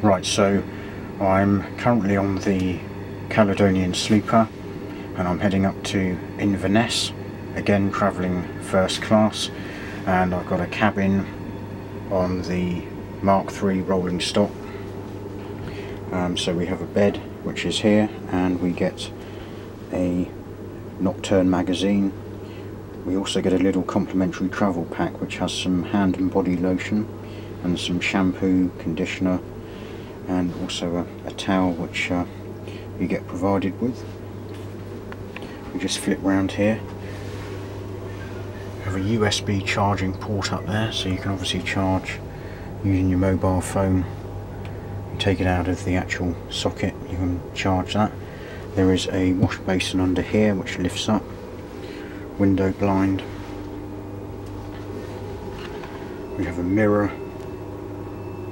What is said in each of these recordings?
Right, so I'm currently on the Caledonian Sleeper and I'm heading up to Inverness, again travelling first class and I've got a cabin on the Mark III rolling stock. Um, so we have a bed which is here and we get a Nocturne magazine. We also get a little complimentary travel pack which has some hand and body lotion and some shampoo, conditioner and also a, a towel which uh, you get provided with. We just flip round here. We Have a USB charging port up there so you can obviously charge using your mobile phone. You take it out of the actual socket, you can charge that. There is a wash basin under here which lifts up. Window blind. We have a mirror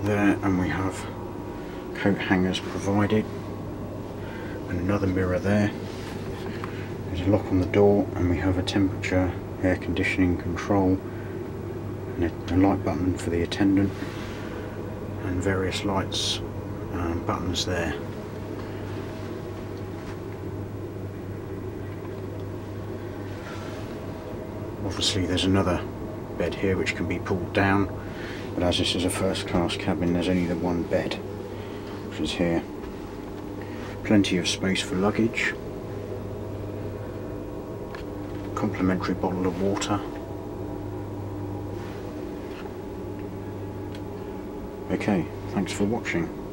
there and we have coat hangers provided. And another mirror there. There's a lock on the door and we have a temperature air conditioning control and a, a light button for the attendant and various lights um, buttons there. Obviously there's another bed here which can be pulled down but as this is a first class cabin there's only the one bed here. Plenty of space for luggage. Complimentary bottle of water. Okay, thanks for watching.